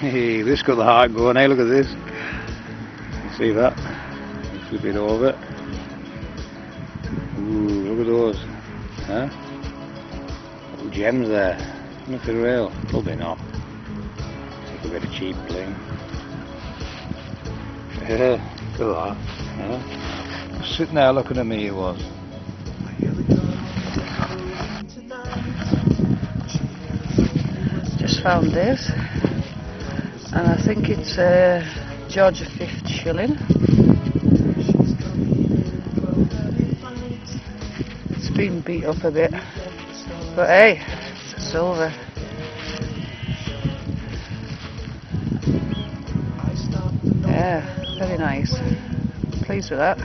Hey, this got the heart going. Hey, look at this. See that? Flip it over. Ooh, look at those. Huh? Little gems there. Nothing real. Probably not. Take a bit of cheap bling. Yeah, look at that. Huh? Sitting there looking at me, he was. Just found this, and I think it's uh, a Georgia fifth shilling. It's been beat up a bit, but hey, it's silver. Yeah, very nice. Pleased with that.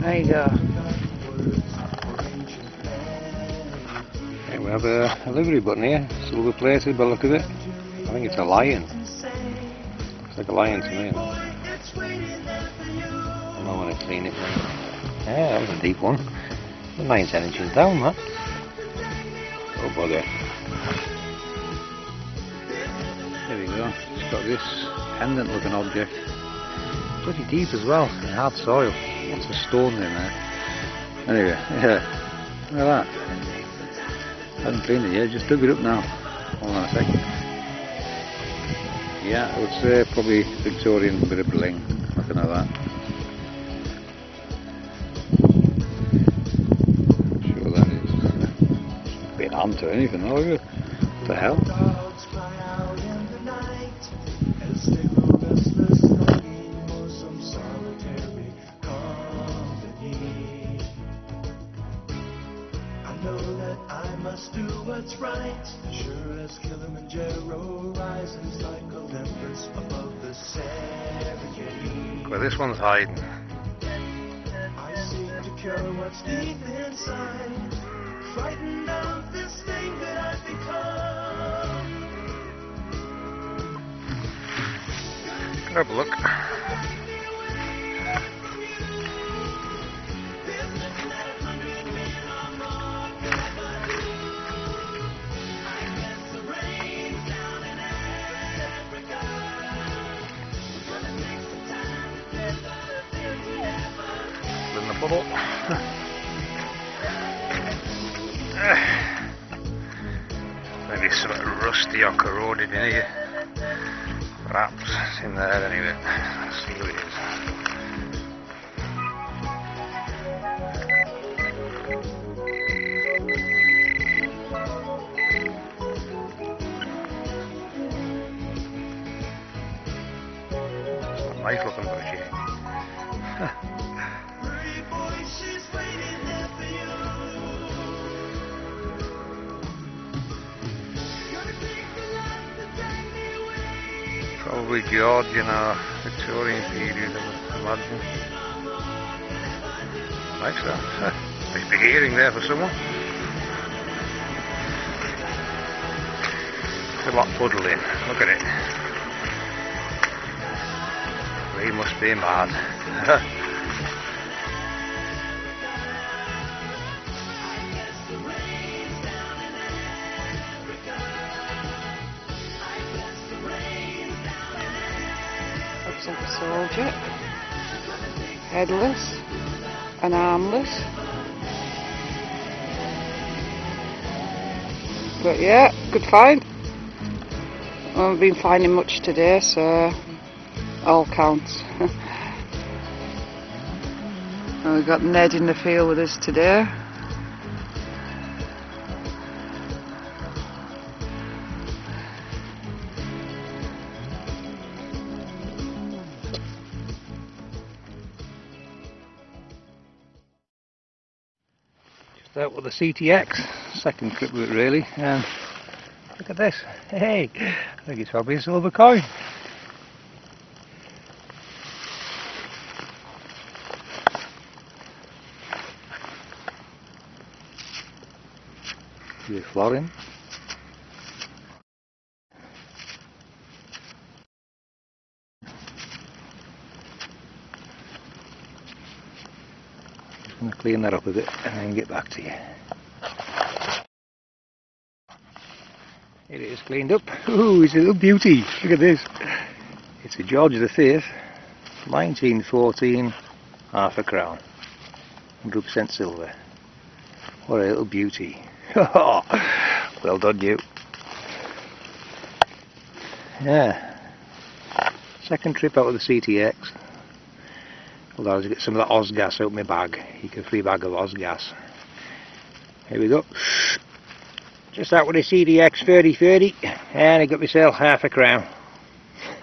There you go. We have a, a livery button here. Silver plated by the look of it. I think it's a lion. Looks like a lion to me. I might want to clean it. Yeah, that was a deep one. Nine ten inches down, that. Oh bugger. There we go. It's got this pendant looking object. Pretty deep as well, in hard soil. Lots of stone in there. Anyway, yeah. Look at that. I haven't cleaned it yet, just dug it up now. Hold on a second. Yeah, I would say probably Victorian bit of bling, nothing like that. Sure that is. Been onto anything, are you? What the hell? Know that I must do what's right, sure as Kilimanjaro rises like Olympus above the Serengeti. Well, this one's hiding. I seek to cure what's deep inside, frightened of this thing that I've become. Have a look. Bubble. Maybe something rusty or corroded in here. Perhaps it's in there anyway. Let's see what it is. Nice looking Probably Georgian or Victorian period, I would imagine. Nice that. Nice big earring there for someone. It's a lot puddled in. Look at it. He must be mad. Headless and armless. But yeah, good find. I haven't been finding much today, so all counts. and we've got Ned in the field with us today. Out with the CTX, second trip it really. Um, look at this. Hey, I think it's probably a silver coin. It florin? Just going to clean that up a bit and then get back to you. It is cleaned up. Ooh, it's a little beauty. Look at this. It's a George V, 1914, half a crown. 100% silver. What a little beauty. well done you. Yeah. Second trip out of the CTX. Although I get some of that Osgas out of my bag. You can free bag of Osgas. Here we go. Just out with the CTX 3030 and I got myself half a crown.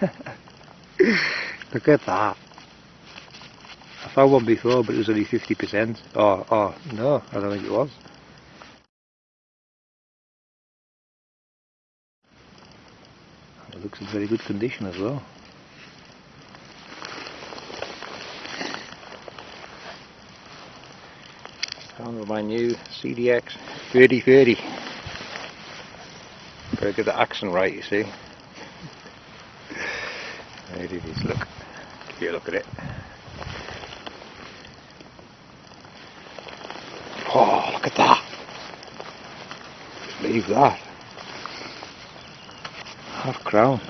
Look at that. I found one before but it was only 50%. Oh, oh, no, I don't think it was. It looks in very good condition as well. Found with my new CTX 3030. Gotta get the accent right, you see. There it is, look. Give you a look at it. Oh, look at that. Leave that. Half crown.